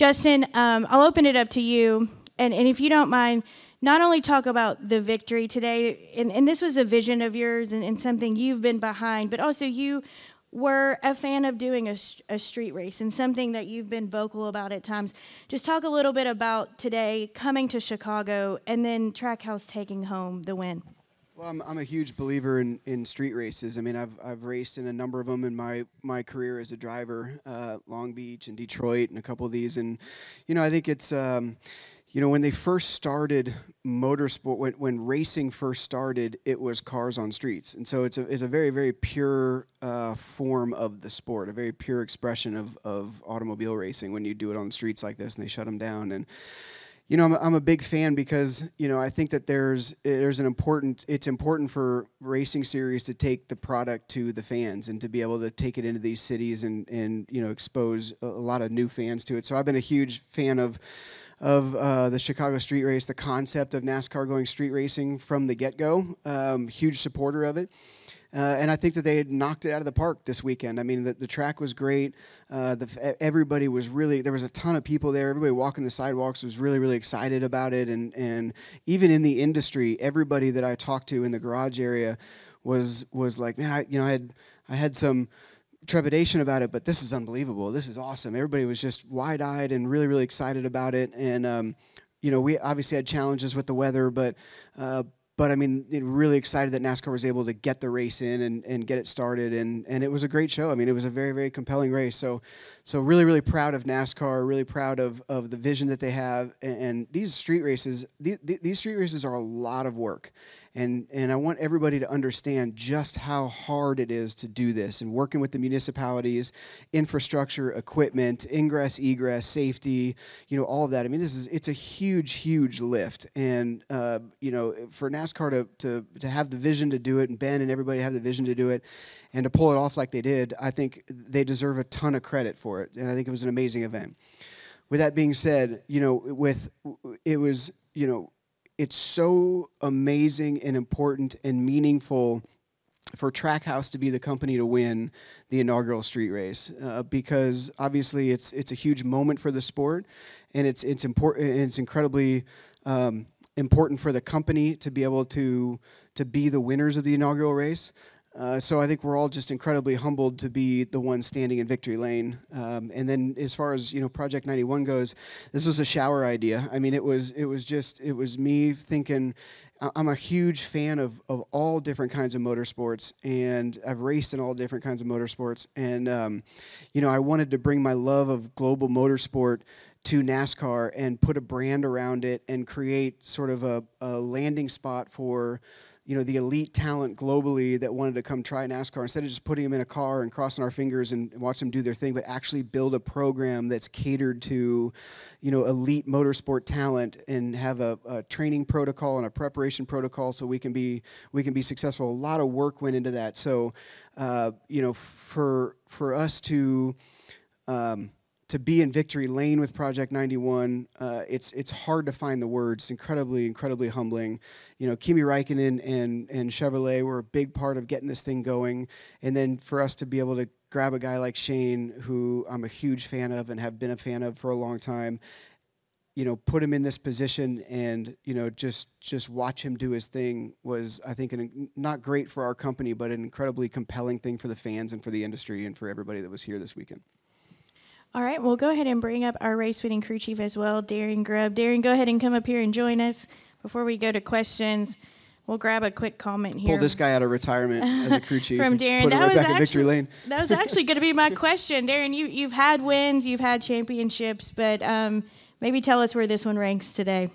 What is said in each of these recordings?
Justin, um, I'll open it up to you, and, and if you don't mind, not only talk about the victory today, and, and this was a vision of yours and, and something you've been behind, but also you were a fan of doing a, a street race and something that you've been vocal about at times. Just talk a little bit about today coming to Chicago and then Trackhouse taking home the win. Well, I'm, I'm a huge believer in, in street races. I mean, I've, I've raced in a number of them in my, my career as a driver, uh, Long Beach and Detroit, and a couple of these. And, you know, I think it's, um, you know, when they first started motorsport, when, when racing first started, it was cars on streets. And so it's a, it's a very, very pure uh, form of the sport, a very pure expression of, of automobile racing when you do it on streets like this and they shut them down. And, you know, I'm, I'm a big fan because you know I think that there's there's an important it's important for racing series to take the product to the fans and to be able to take it into these cities and and you know expose a, lot of new fans to it. So I've been a huge fan of of uh, the Chicago street race, the concept of NASCAR going street racing from the get go. Um, huge supporter of it. Uh, and I think that they had knocked it out of the park this weekend. I mean, the, the track was great. Uh, the, everybody was really there was a ton of people there. Everybody walking the sidewalks was really really excited about it, and and even in the industry, everybody that I talked to in the garage area was was like, man, I you know I had I had some trepidation about it, but this is unbelievable. This is awesome. Everybody was just wide eyed and really really excited about it, and um, you know we obviously had challenges with the weather, but. Uh, but I mean, really excited that NASCAR was able to get the race in and, and get it started, and, and it was a great show. I mean, it was a very very compelling race. So, so really really proud of NASCAR. Really proud of, of the vision that they have. And, and these street races, these, these street races are a lot of work, and and I want everybody to understand just how hard it is to do this and working with the municipalities, infrastructure, equipment, ingress, egress, safety, you know, all of that. I mean, this is it's a huge, huge lift, and uh, you know, for NASCAR to, to to have the vision to do it, and Ben and everybody have the vision to do it, and to pull it off like they did, I think they deserve a ton of credit for it, and I think it was an amazing event. With that being said, you know, with it was you know it's so amazing and important and meaningful for Trackhouse to be the company to win the inaugural street race uh, because obviously it's it's a huge moment for the sport and it's it's important it's incredibly um, important for the company to be able to to be the winners of the inaugural race. Uh, so I think we're all just incredibly humbled to be the one standing in victory lane. Um, and then as far as you know, Project 91 goes, this was a shower idea. I mean, it was it was just it was me thinking. I'm a huge fan of, of all different kinds of motorsports, and I've raced in all different kinds of motorsports. And um, you know, I wanted to bring my love of global motorsport to NASCAR and put a brand around it and create sort of a, a landing spot for you know the elite talent globally that wanted to come try NASCAR instead of just putting them in a car and crossing our fingers and watch them do their thing, but actually build a program that's catered to, you know, elite motorsport talent and have a, a training protocol and a preparation protocol so we can be we can be successful. A lot of work went into that. So, uh, you know, for for us to um, to be in victory lane with Project 91, uh, it's it's hard to find the words. incredibly, incredibly humbling. You know, Kimi Räikkönen and and Chevrolet were a big part of getting this thing going, and then for us to be able to grab a guy like Shane, who I'm a huge fan of and have been a fan of for a long time, you know, put him in this position and you know just just watch him do his thing was I think an, not great for our company, but an incredibly compelling thing for the fans and for the industry and for everybody that was here this weekend. All right, we'll go ahead and bring up our race winning crew chief as well, Darian Grubb. Darian, go ahead and come up here and join us. Before we go to questions, we'll grab a quick comment here. Pull this guy out of retirement as a crew chief. From Darian. Put that right was back actually, victory lane. that was actually going to be my question. Darian, you, you've had wins, you've had championships, but um, maybe tell us where this one ranks today.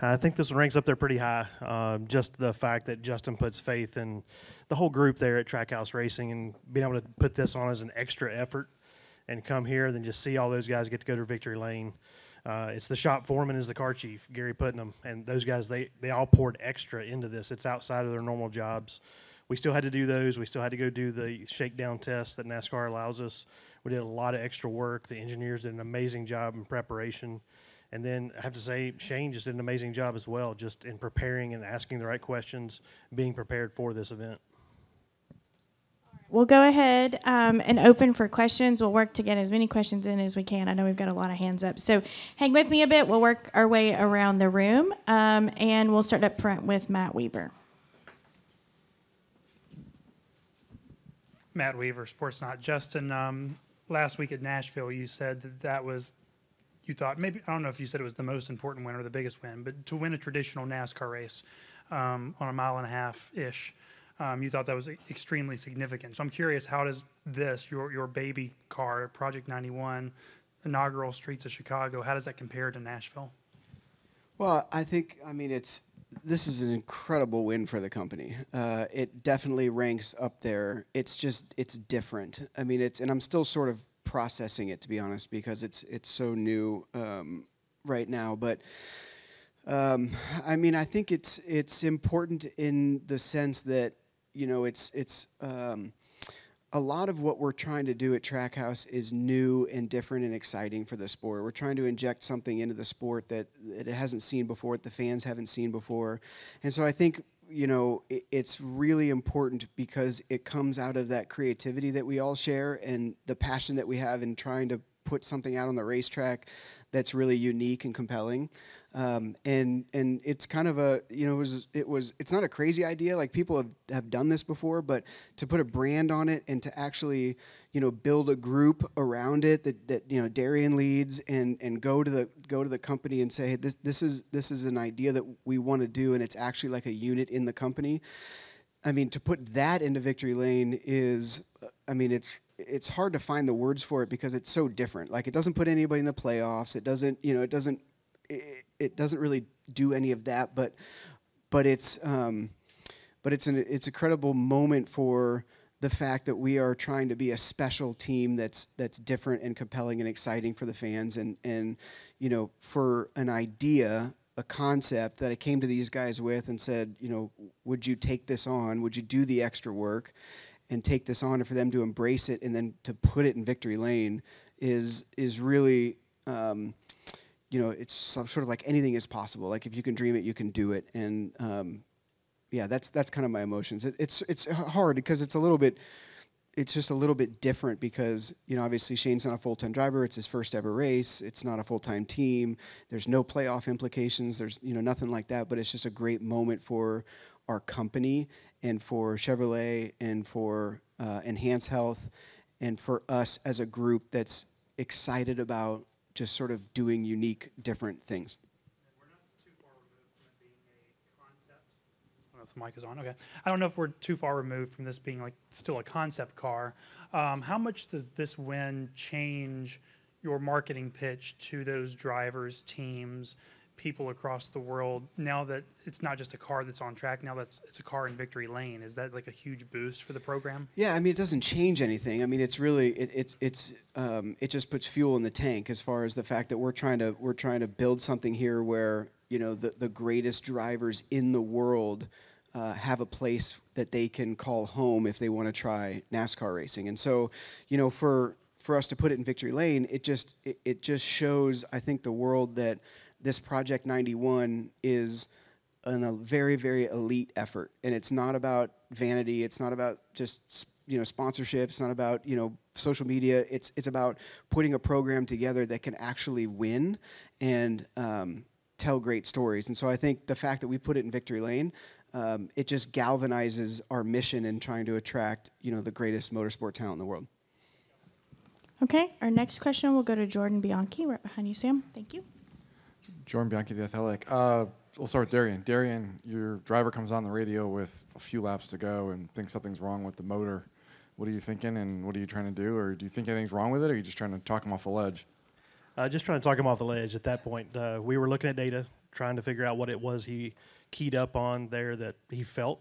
I think this one ranks up there pretty high. Uh, just the fact that Justin puts faith in the whole group there at Trackhouse Racing and being able to put this on as an extra effort and come here than just see all those guys get to go to victory lane. Uh, it's the shop foreman is the car chief, Gary Putnam, and those guys they they all poured extra into this. It's outside of their normal jobs. We still had to do those. We still had to go do the shakedown test that NASCAR allows us. We did a lot of extra work. The engineers did an amazing job in preparation. And then I have to say, Shane just did an amazing job as well, just in preparing and asking the right questions, being prepared for this event. We'll go ahead um, and open for questions. We'll work to get as many questions in as we can. I know we've got a lot of hands up. So hang with me a bit. We'll work our way around the room, um, and we'll start up front with Matt Weaver. Matt Weaver, Sportsnaut. Justin, um, last week at Nashville, you said that that was, you thought, maybe, I don't know if you said it was the most important win or the biggest win, but to win a traditional NASCAR race um, on a mile and a half ish, um, you thought that was extremely significant. So I'm curious, how does this, your, your baby car, Project 91, inaugural Streets of Chicago, how does that compare to Nashville? Well, I think I mean it's this is an incredible win for the company. Uh, it definitely ranks up there. It's just it's different. I mean it's and I'm still sort of processing it to be honest because it's it's so new um, right now. But um, I mean I think it's it's important in the sense that you know it's it's. Um, a lot of what we're trying to do at Trackhouse is new and different and exciting for the sport. We're trying to inject something into the sport that it hasn't seen before, that the fans haven't seen before. And so I think, you know, it, it's really important because it comes out of that creativity that we all share and the passion that we have in trying to put something out on the racetrack that's really unique and compelling. Um, and and it's kind of a you know it was it was it's not a crazy idea. Like people have, have done this before but to put a brand on it and to actually you know build a group around it that, that you know Darian leads and and go to the go to the company and say hey, this this is this is an idea that we want to do and it's actually like a unit in the company. I mean to put that into victory lane is I mean it's it's hard to find the words for it because it's so different. Like it doesn't put anybody in the playoffs. It doesn't you know it doesn't it, it doesn't really do any of that, but but it's um, but it's an it's a credible moment for the fact that we are trying to be a special team that's that's different and compelling and exciting for the fans. And and you know for an idea a concept that I came to these guys with and said you know would you take this on? Would you do the extra work and take this on and for them to embrace it and then to put it in victory lane is is really um, you know, it's sort of like anything is possible. Like if you can dream it, you can do it. And um, yeah, that's that's kind of my emotions. It, it's it's hard because it's a little bit, it's just a little bit different because you know obviously Shane's not a full time driver. It's his first ever race. It's not a full time team. There's no playoff implications. There's you know nothing like that. But it's just a great moment for our company and for Chevrolet and for uh, Enhance Health and for us as a group that's excited about just sort of doing unique, different things. If the mic is on. Okay. I don't know if we're too far removed from this being like still a concept car. Um, how much does this win change your marketing pitch to those drivers, teams, people across the world now that it's not just a car that's on track now that's it's a car in victory lane is that like a huge boost for the program yeah i mean it doesn't change anything i mean it's really it, it's it's um, it just puts fuel in the tank as far as the fact that we're trying to we're trying to build something here where you know the, the greatest drivers in the world uh, have a place that they can call home if they want to try NASCAR racing. And so, you know, for for us to put it in victory lane, it just it, it just shows I think the world that this Project 91 is an, a very, very elite effort. And it's not about vanity. It's not about just you know sponsorship. It's not about you know social media. It's it's about putting a program together that can actually win and um, tell great stories. And so I think the fact that we put it in victory lane, um, it just galvanizes our mission in trying to attract you know the greatest motorsport talent in the world. Okay, our next question will go to Jordan Bianchi, right behind you, Sam. Thank you. Jordan Bianchi, the Athletic. Uh, we'll start with Darian. Darian, your driver comes on the radio with a few laps to go and thinks something's wrong with the motor. What are you thinking, and what are you trying to do, or do you think anything's wrong with it, or are you just trying to talk him off the ledge? Uh, just trying to talk him off the ledge. At that point, uh, we were looking at data, trying to figure out what it was he keyed up on there that he felt.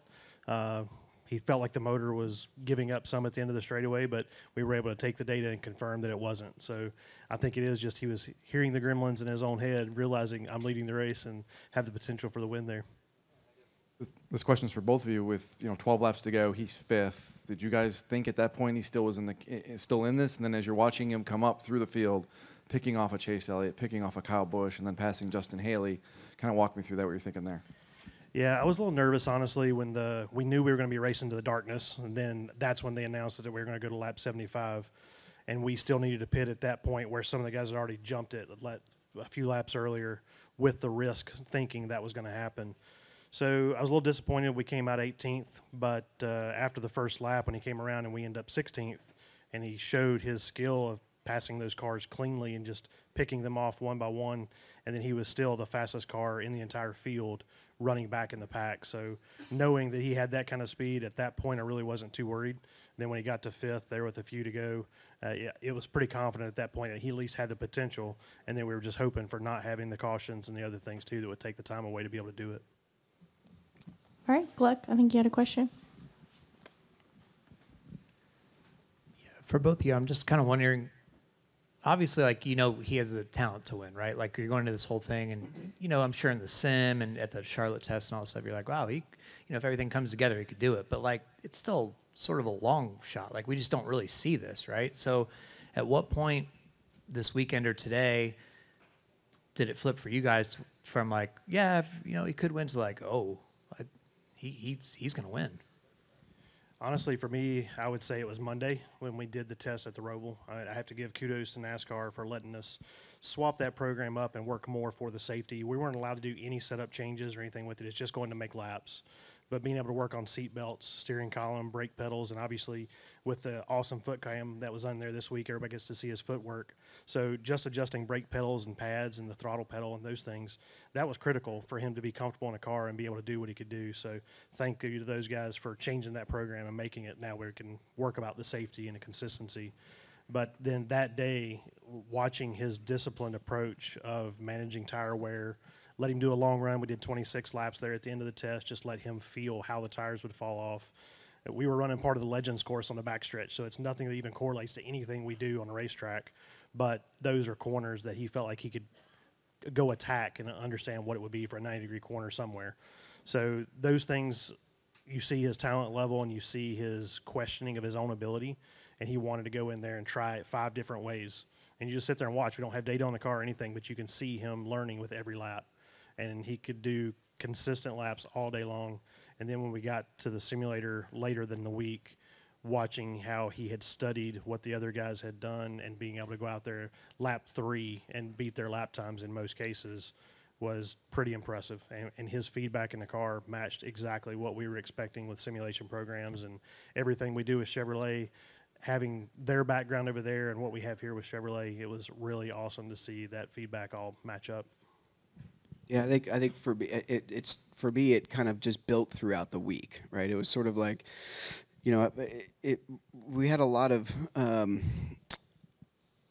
He felt like the motor was giving up some at the end of the straightaway, but we were able to take the data and confirm that it wasn't. So I think it is just he was hearing the gremlins in his own head, realizing I'm leading the race and have the potential for the win there. This, this question is for both of you. With you know 12 laps to go, he's fifth. Did you guys think at that point he still was in the still in this? And then as you're watching him come up through the field, picking off a Chase Elliott, picking off a Kyle Busch, and then passing Justin Haley, kind of walk me through that. What you're thinking there? Yeah, I was a little nervous, honestly, when the we knew we were going to be racing to the darkness, and then that's when they announced that we were going to go to lap 75, and we still needed to pit at that point where some of the guys had already jumped it a few laps earlier with the risk, thinking that was going to happen. So I was a little disappointed. We came out 18th, but uh, after the first lap, when he came around and we ended up 16th, and he showed his skill of passing those cars cleanly and just picking them off one by one, and then he was still the fastest car in the entire field running back in the pack. So knowing that he had that kind of speed at that point, I really wasn't too worried. then when he got to fifth, there with a few to go, uh, yeah, it was pretty confident at that point that he at least had the potential. And then we were just hoping for not having the cautions and the other things too that would take the time away to be able to do it. All right, Gluck, I think you had a question. for both of you, I'm just kind of wondering. Obviously, like you know, he has the talent to win, right? Like you're going into this whole thing, and you know, I'm sure in the sim and at the Charlotte test and all this stuff, you're like, wow, he, you know, if everything comes together, he could do it. But like, it's still sort of a long shot. Like we just don't really see this, right? So, at what point this weekend or today did it flip for you guys from like, yeah, you know, he could win to like, oh, he he's he's gonna win. Honestly, for me, I would say it was Monday when we did the test at the Roval. I, I have to give kudos to NASCAR for letting us swap that program up and work more for the safety. We weren't allowed to do any setup changes or anything with it. It's just going to make laps but being able to work on seat belts, steering column, brake pedals, and obviously with the awesome foot cam that was on there this week, everybody gets to see his footwork. So just adjusting brake pedals and pads and the throttle pedal and those things, that was critical for him to be comfortable in a car and be able to do what he could do. So thank you to those guys for changing that program and making it now where we can work about the safety and the consistency. But then that day, watching his disciplined approach of managing tire wear, let him do a long run. We did 26 laps there at the end of the test, just let him feel how the tires would fall off. We were running part of the Legends course on the backstretch, so it's nothing that even correlates to anything we do on a racetrack. But those are corners that he felt like he could go attack and understand what it would be for a 90 degree corner somewhere. So those things, you see his talent level and you see his questioning of his own ability, and he wanted to go in there and try it five different ways. And you just sit there and watch. We don't have data on the car or anything, but you can see him learning with every lap and he could do consistent laps all day long. And then when we got to the simulator later than the week, watching how he had studied what the other guys had done and being able to go out there lap three and beat their lap times in most cases was pretty impressive. And, and, his feedback in the car matched exactly what we were expecting with simulation programs and everything we do with Chevrolet. Having their background over there and what we have here with Chevrolet, it was really awesome to see that feedback all match up. Yeah, I think I think for me, it, it's for me it kind of just built throughout the week, right? It was sort of like, you know, it, it we had a lot of. Um,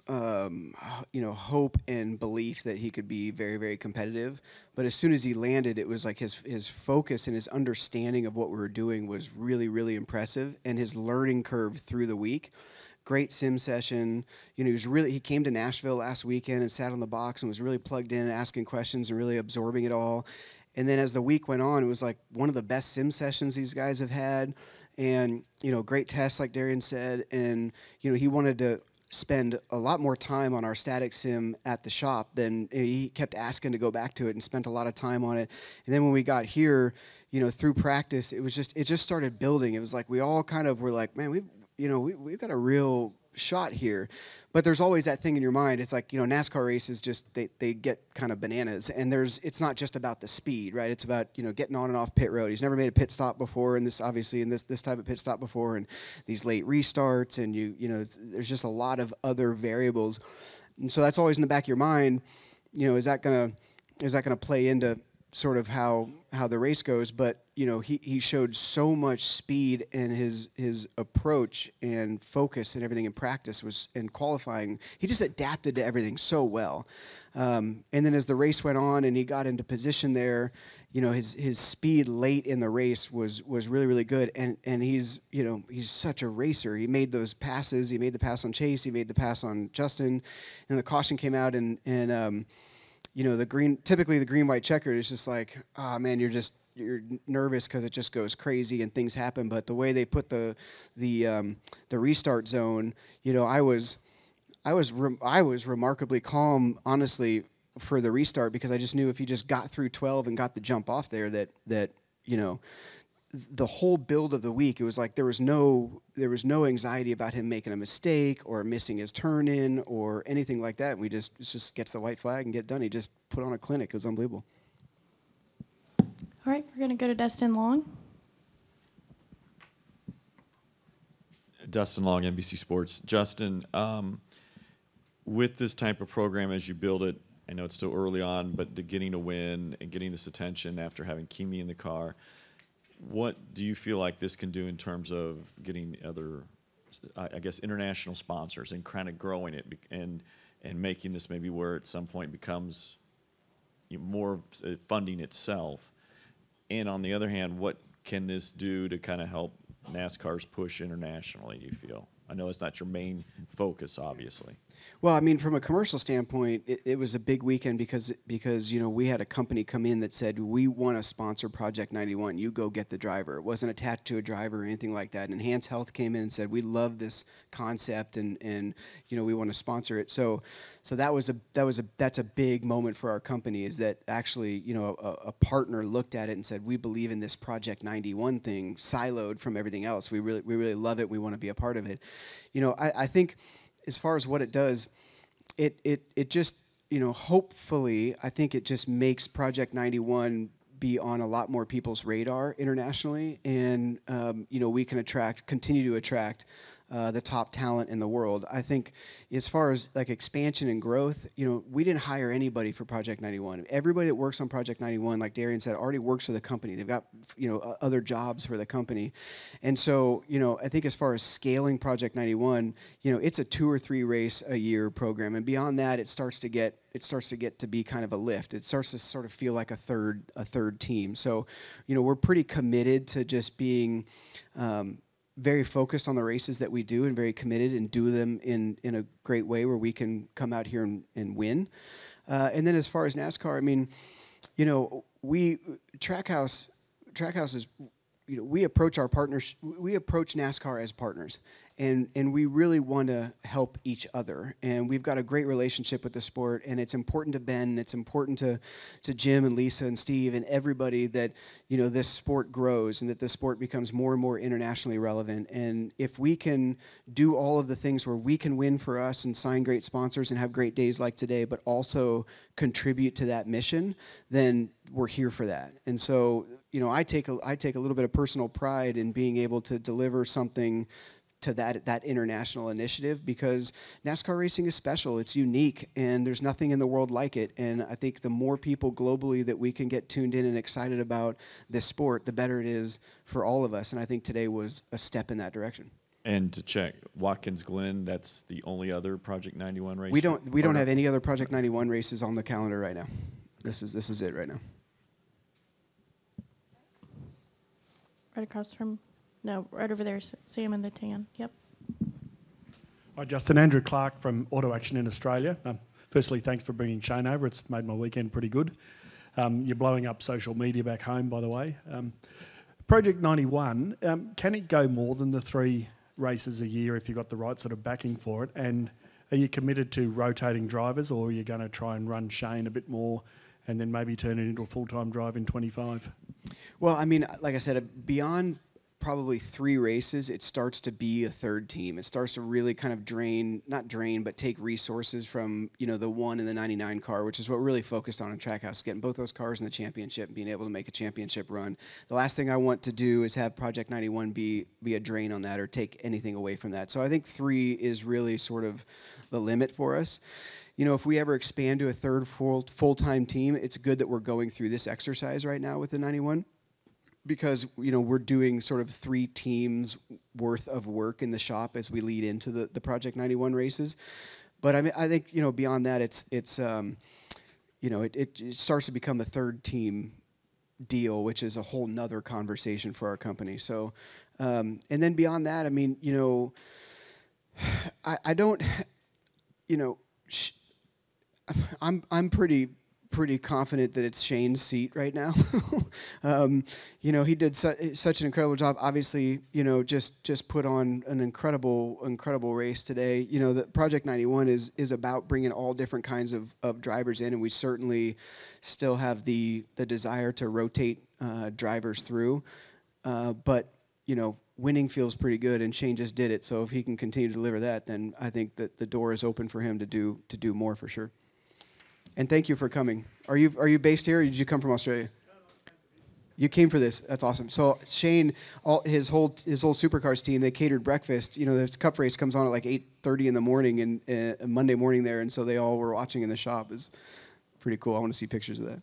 um, you know, hope and belief that he could be very, very competitive. But as soon as he landed, it was like his his focus and his understanding of what we were doing was really, really impressive, and his learning curve through the week great sim session. You know, he was really he came to Nashville last weekend and sat on the box and was really plugged in, asking questions and really absorbing it all. And then as the week went on, it was like one of the best sim sessions these guys have had. And you know, great tests like Darian said. And you know, he wanted to spend a lot more time on our static sim at the shop than he kept asking to go back to it and spent a lot of time on it. And then when we got here, you know, through practice, it was just it just started building. It was like we all kind of were like, man, we you know, we, we've got a real shot here. But there's always that thing in your mind. It's like, you know, NASCAR races just they, they get kind of bananas. And there's it's not just about the speed, right? It's about, you know, getting on and off pit road. He's never made a pit stop before and this obviously in this this type of pit stop before and these late restarts and you you know, there's just a lot of other variables. And so that's always in the back of your mind, you know, is that gonna is that gonna play into sort of how how the race goes, but you know he, he showed so much speed in his his approach and focus and everything in practice was in qualifying. He just adapted to everything so well. Um, and then as the race went on and he got into position there, you know his his speed late in the race was was really really good. And and he's you know he's such a racer. He made those passes. He made the pass on Chase. He made the pass on Justin. And the caution came out and and um, you know the green typically the green white checkered is just like ah oh, man you're just you're nervous because it just goes crazy and things happen. But the way they put the the um, the restart zone you know I was I was I was remarkably calm honestly for the restart because I just knew if he just got through 12 and got the jump off there that that you know the whole build of the week it was like there was no there was no anxiety about him making a mistake or missing his turn in or anything like that we just just get to the white flag and get done he just put on a clinic it was unbelievable All right, we're going to go to Dustin Long. Dustin Long, NBC Sports. Justin, um, with this type of program as you build it, I know it's still early on, but the getting a win and getting this attention after having Kimi in the car, what do you feel like this can do in terms of getting other, I guess, international sponsors and kind of growing it and and making this maybe where at some point becomes more uh, funding itself? And on the other hand, what can this do to kind of help NASCAR's push internationally, do you feel? I know it's not your main focus, obviously. Well, I mean, from a commercial standpoint, it, it was a big weekend because because you know we had a company come in that said we want to sponsor Project 91. You go get the driver. It wasn't attached to a driver or anything like that. And Enhance Health came in and said we love this concept and and you know we want to sponsor it. So so that was a that was a that's a big moment for our company is that actually you know a, a partner looked at it and said we believe in this Project 91 thing siloed from everything else. We really we really love it. We want to be a part of it. You know, I, I think as far as what it does, it it it just you know hopefully I think it just makes Project 91 be on a lot more people's radar internationally, and um, you know we can attract continue to attract. Uh, the top talent in the world. I think, as far as like expansion and growth, you know, we didn't hire anybody for Project 91. Everybody that works on Project 91, like Darian said, already works for the company. They've got you know other jobs for the company, and so you know, I think as far as scaling Project 91, you know, it's a two or three race a year program, and beyond that, it starts to get it starts to get to be kind of a lift. It starts to sort of feel like a third a third team. So, you know, we're pretty committed to just being. Um, very focused on the races that we do and very committed and do them in, in a great way where we can come out here and, and win. Uh, and then as far as NASCAR, I mean, you know, we Trackhouse Trackhouse is you know we approach our partners we approach NASCAR as partners and and we really want to help each other. And we've got a great relationship with the sport and it's important to Ben it's important to to Jim and Lisa and Steve and everybody that you know this sport grows and that this sport becomes more and more internationally relevant. And if we can do all of the things where we can win for us and sign great sponsors and have great days like today but also contribute to that mission then we're here for that. And so you know I take a I take a little bit of personal pride in being able to deliver something to that that international initiative because NASCAR racing is special. It's unique, and there's nothing in the world like it. And I think the more people globally that we can get tuned in and excited about this sport, the better it is for all of us. And I think today was a step in that direction. And to check, Watkins Glen, that's the only other Project 91 race? We don't we don't have any other Project 91 races on the calendar right now. This is this is it right now. Right across from, no, right over there, S- Sam in the tan. Yep. Hi, Justin. Andrew Clark from Auto Action in Australia. Um, firstly, thanks for bringing Shane over. It's made my weekend pretty good. Um, you're blowing up social media back home, by the way. Um, Project 91, um, can it go more than the three races a year if you've got the right sort of backing for it? And are you committed to rotating drivers or are you going to try and run Shane a bit more and then maybe turn it into a full time drive in 25? Well, I mean, like I said, beyond probably three races, it starts to be a third team. It starts to really kind of drain, not drain, but take resources from you know the one and the 99 car, which is what really focused on in Trackhouse, getting both those cars in the championship and being able to make a championship run. The last thing I want to do is have Project 91 be be a drain on that or take anything away from that. So I think three is really sort of the limit for us you know, if we ever expand to a third full full time team, it's good that we're going through this exercise right now with the 91 because you know we're doing sort of three teams worth of work in the shop as we lead into the, the Project 91 races. But I mean, I think you know beyond that, it's it's um, you know it, it, starts to become a third team deal, which is a whole nother conversation for our company. So, um, and then beyond that, I mean, you know, I, I don't, you know, I'm I'm pretty pretty confident that it's Shane's seat right now. um, you know, he did su- such an incredible job. Obviously, you know, just just put on an incredible incredible race today. You know, the Project 91 is is about bringing all different kinds of, of drivers in, and we certainly still have the the desire to rotate uh, drivers through. Uh, but you know, winning feels pretty good, and Shane just did it. So if he can continue to deliver that, then I think that the door is open for him to do to do more for sure. And thank you for coming. Are you are you based here, or did you come from Australia? You came for this. That's awesome. So Shane, all his whole his whole supercars team, they catered breakfast. You know, this cup race comes on at like eight thirty in the morning and uh, Monday morning there, and so they all were watching in the shop. Is pretty cool. I want to see pictures of that.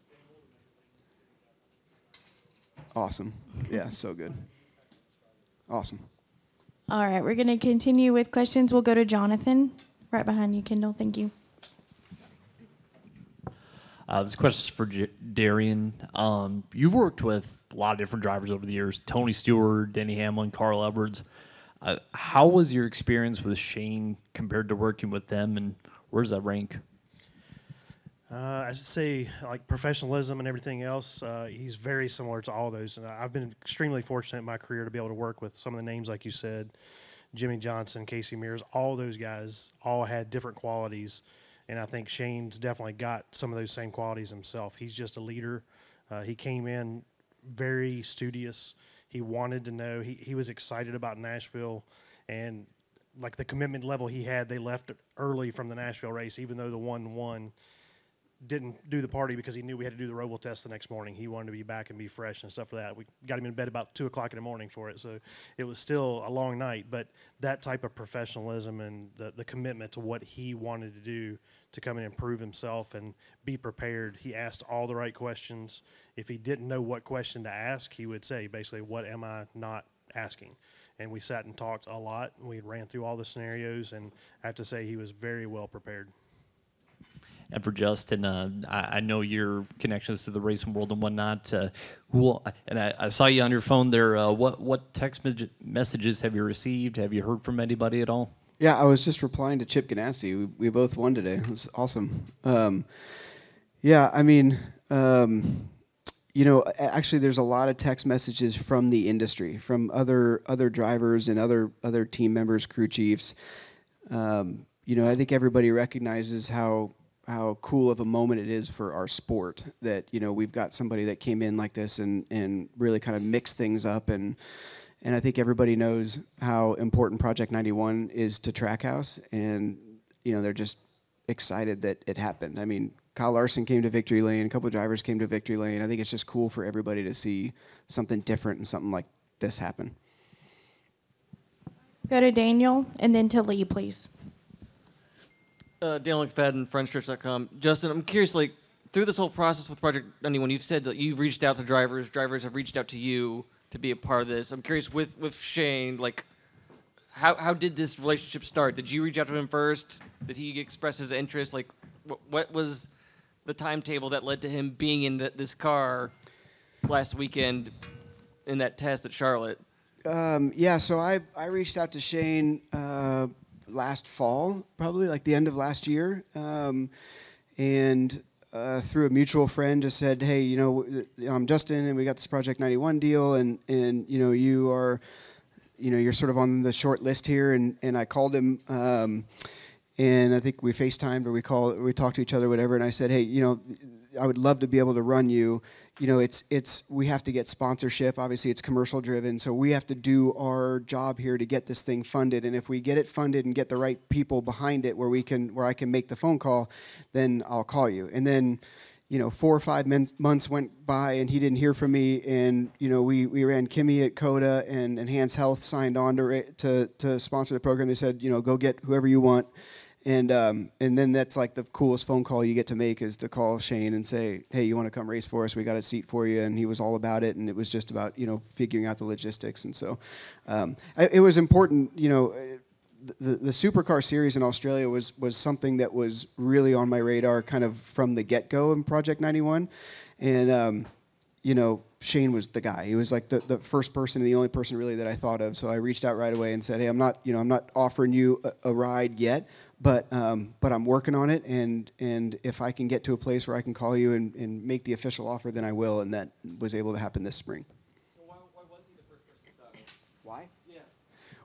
Awesome. Yeah, so good. Awesome. All right, we're going to continue with questions. We'll go to Jonathan right behind you, Kendall. Thank you. Uh, this question is for J- Darian. Um, you've worked with a lot of different drivers over the years Tony Stewart, Denny Hamlin, Carl Edwards. Uh, how was your experience with Shane compared to working with them, and where's that rank? Uh, I should say, like professionalism and everything else, uh, he's very similar to all those. And I've been extremely fortunate in my career to be able to work with some of the names, like you said, Jimmie Johnson, Casey Mears, all those guys all had different qualities. And I think Shane's definitely got some of those same qualities himself. He's just a leader. Uh, he came in very studious. He wanted to know. He, he was excited about Nashville. And like the commitment level he had, they left early from the Nashville race, even though the one won didn't do the party because he knew we had to do the Roval test the next morning. He wanted to be back and be fresh and stuff like that. We got him in bed about two o'clock in the morning for it, so it was still a long night. But that type of professionalism and the, the commitment to what he wanted to do to come and improve himself and be prepared. He asked all the right questions. If he didn't know what question to ask, he would say basically, "What am I not asking?" And we sat and talked a lot. We ran through all the scenarios, and I have to say he was very well prepared. And for Justin, uh, I, I, know your connections to the racing world and whatnot. Uh, who, and I, I, saw you on your phone there. Uh, what what text me- messages have you received? Have you heard from anybody at all? Yeah, I was just replying to Chip Ganassi. We, we both won today. It was awesome. Um, yeah, I mean, um, you know, actually, there's a lot of text messages from the industry, from other other drivers and other other team members, crew chiefs. Um, you know, I think everybody recognizes how how cool of a moment it is for our sport that you know we've got somebody that came in like this and and really kind of mixed things up and and I think everybody knows how important Project 91 is to Trackhouse and you know they're just excited that it happened. I mean, Kyle Larson came to Victory Lane, a couple of drivers came to Victory Lane. I think it's just cool for everybody to see something different and something like this happen. Go to Daniel and then to Lee, please uh, Daniel McFadden, Frontstretch.com. Justin, I'm curious, like, through this whole process with Project 91, you've said that you've reached out to drivers, drivers have reached out to you to be a part of this. I'm curious with, with Shane, like, how, how did this relationship start? Did you reach out to him first? Did he express his interest? Like, wh- what was the timetable that led to him being in the, this car last weekend in that test at Charlotte? Um, yeah, so I, I reached out to Shane uh, last fall, probably like the end of last year, um, and uh, through a mutual friend just said, "Hey, you know, I'm Justin, and we got this Project 91 deal, and and you know, you are, you know, you're sort of on the short list here." And and I called him. Um, and I think we FaceTimed or we called, or we talked to each other, whatever. And I said, hey, you know, I would love to be able to run you. You know, it's it's we have to get sponsorship. Obviously, it's commercial driven, so we have to do our job here to get this thing funded. And if we get it funded and get the right people behind it, where we can, where I can make the phone call, then I'll call you. And then, you know, four or five men- months went by and he didn't hear from me. And you know, we, we ran Kimi at COTA and Enhance Health signed on to to to sponsor the program. They said, you know, go get whoever you want and um, and then that's like the coolest phone call you get to make is to call Shane and say, hey, you want to come race for us? We got a seat for you, and he was all about it, and it was just about you know figuring out the logistics, and so um, it was important, you know. The, the supercar series in Australia was was something that was really on my radar kind of from the get go in Project 91, and um, you know Shane was the guy. He was like the, the first person and the only person really that I thought of. So I reached out right away and said, hey, I'm not you know I'm not offering you a, a ride yet, but um, but I'm working on it, and and if I can get to a place where I can call you and, and make the official offer, then I will, and that was able to happen this spring. Why? was he the perfect guy? Why?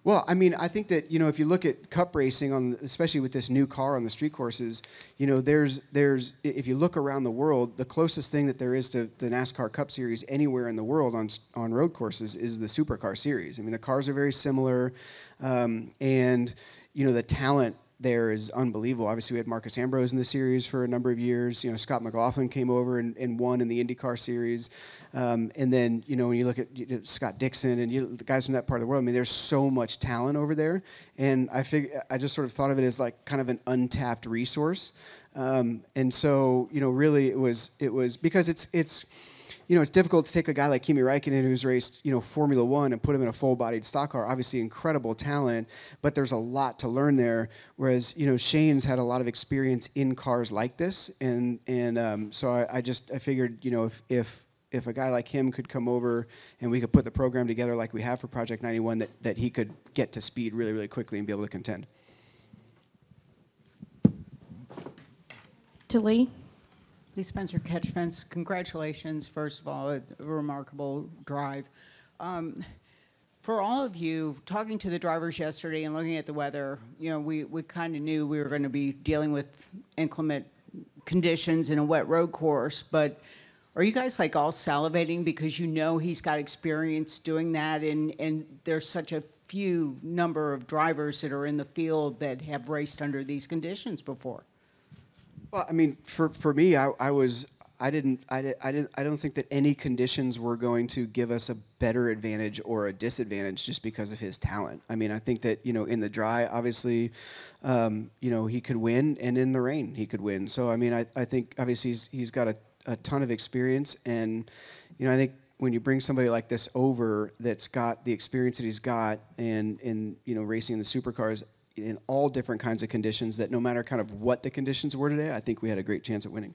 Well, I mean, I think that you know if you look at cup racing on, especially with this new car on the street courses, you know, there's there's if you look around the world, the closest thing that there is to the NASCAR Cup Series anywhere in the world on on road courses is the Supercar Series. I mean, the cars are very similar, um, and you know the talent there is unbelievable. Obviously, we had Marcos Ambrose in the series for a number of years. You know, Scott McLaughlin came over and, and won in the IndyCar series. Um, and then, you know, when you look at you know, Scott Dixon and you, the guys from that part of the world, I mean, there's so much talent over there. And I fig- I just sort of thought of it as like kind of an untapped resource. Um, and so, you know, really it was, it was because it's, it's, you know, it's difficult to take a guy like Kimi Räikkönen who's raced, you know, Formula One and put him in a full-bodied stock car. Obviously, incredible talent, but there's a lot to learn there. Whereas, you know, Shane's had a lot of experience in cars like this, and and um, so I, I just I figured, you know, if if if a guy like him could come over and we could put the program together like we have for Project 91, that that he could get to speed really really quickly and be able to contend. To Lee. Lee Spencer Catch Fence, congratulations, first of all, a remarkable drive. Um, for all of you, talking to the drivers yesterday and looking at the weather, you know, we, we kind of knew we were going to be dealing with inclement conditions in a wet road course, but are you guys like all salivating because you know he's got experience doing that and, and there's such a few number of drivers that are in the field that have raced under these conditions before? Well, I mean, for, for me, I, I was I didn't I, di- I didn't I don't think that any conditions were going to give us a better advantage or a disadvantage just because of his talent. I mean, I think that you know in the dry, obviously, um, you know he could win, and in the rain he could win. So I mean, I, I think obviously he's, he's got a, a ton of experience, and you know I think when you bring somebody like this over that's got the experience that he's got and in you know racing in the supercars in all different kinds of conditions that no matter kind of what the conditions were today, I think we had a great chance at winning.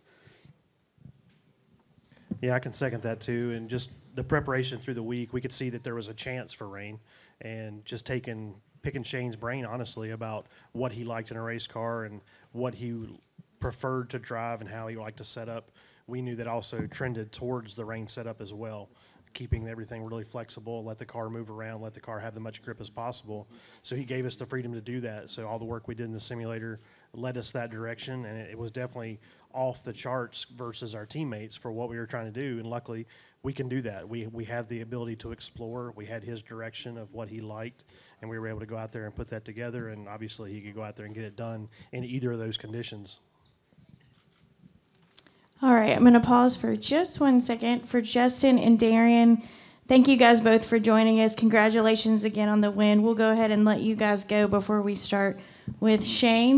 Yeah, I can second that too. And just the preparation through the week, we could see that there was a chance for rain, and just taking picking Shane's brain honestly about what he liked in a race car and what he preferred to drive and how he liked to set up. We knew that also trended towards the rain setup as well, keeping everything really flexible, let the car move around, let the car have the much grip as possible. So he gave us the freedom to do that. So all the work we did in the simulator led us that direction, and it, was definitely off the charts versus our teammates for what we were trying to do. And luckily, we can do that. We we have the ability to explore. We had his direction of what he liked, and we were able to go out there and put that together. And obviously, he could go out there and get it done in either of those conditions. All right, I'm going to pause for just one second for Justin and Darian. Thank you guys both for joining us. Congratulations again on the win. We'll go ahead and let you guys go before we start with Shane.